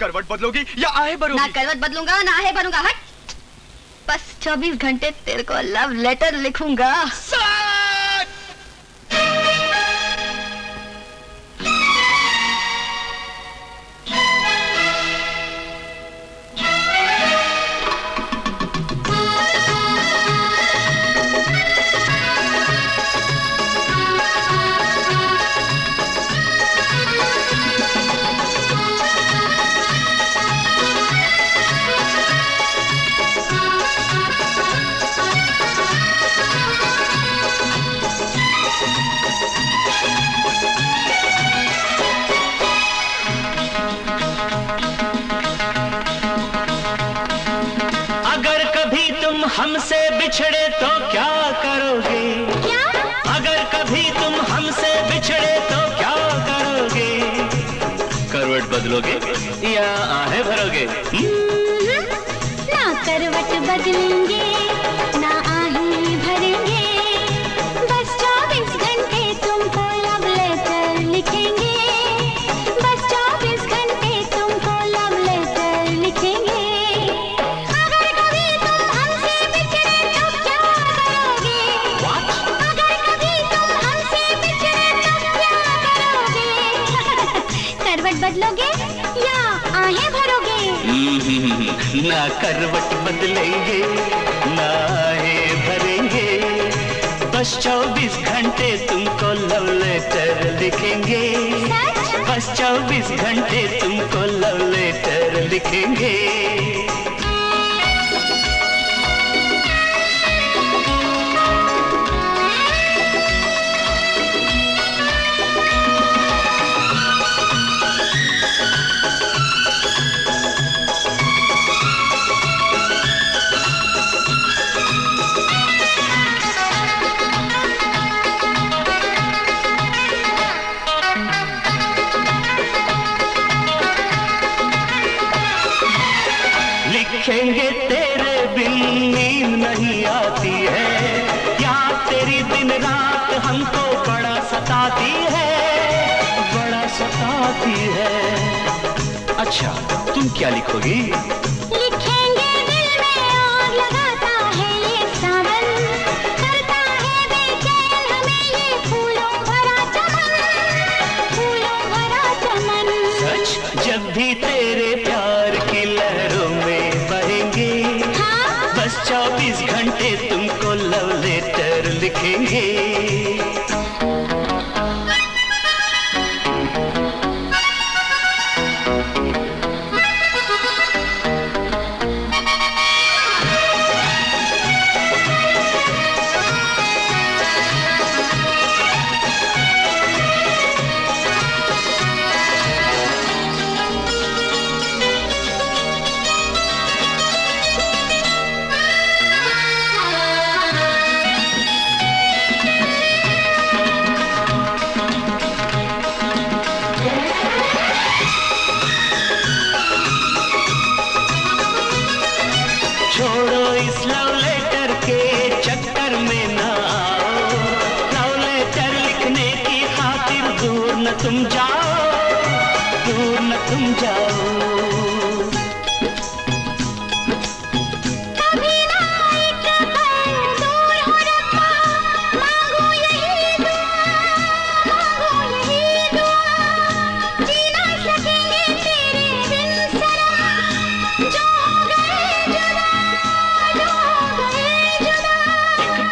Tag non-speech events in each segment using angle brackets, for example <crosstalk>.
करवट बदलोगी या आहे भरूँगी ना करवट बदलूँगा ना आहे बनूँगा हट। बस 24 घंटे तेरे को लव लेटर लिखूँगा। तुम हमसे बिछड़े तो क्या करोगे? क्या? अगर कभी तुम हमसे बिछड़े तो क्या करोगे? करवट बदलोगे या आहे भरोगे? हम्म? ना करवट बदलेंगे। करवट बदलोगे या आहें भरोगे <laughs> ना करवट बदलेंगे ना आहे भरेंगे बस चौबीस घंटे तुमको लव लेटर लिखेंगे। बस चौबीस घंटे तुमको लव लेटर लिखेंगे। लिखेंगे तेरे बिन नींद नहीं आती है। याद तेरी दिन रात हमको बड़ा सताती है। बड़ा सताती है। अच्छा तुम क्या लिखेंगे?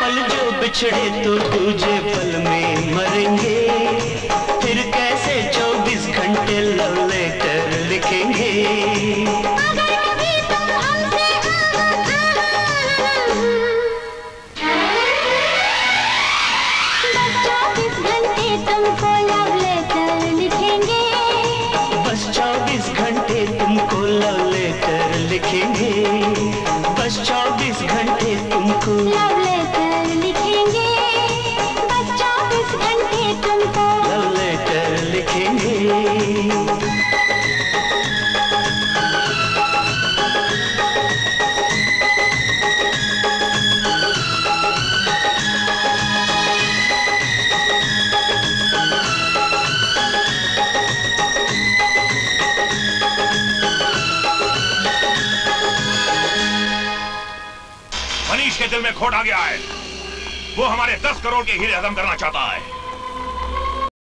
पल जो बिछड़े तो दूजे पल में मरेंगे। बस चौबीस घंटे तुमको। लव लेटर लिखेंगे। बस चौबीस घंटे तुमको। लव लेटर लिखेंगे। के दिल में खोटा गया है। वो हमारे दस करोड़ के हीरे हजम करना चाहता है।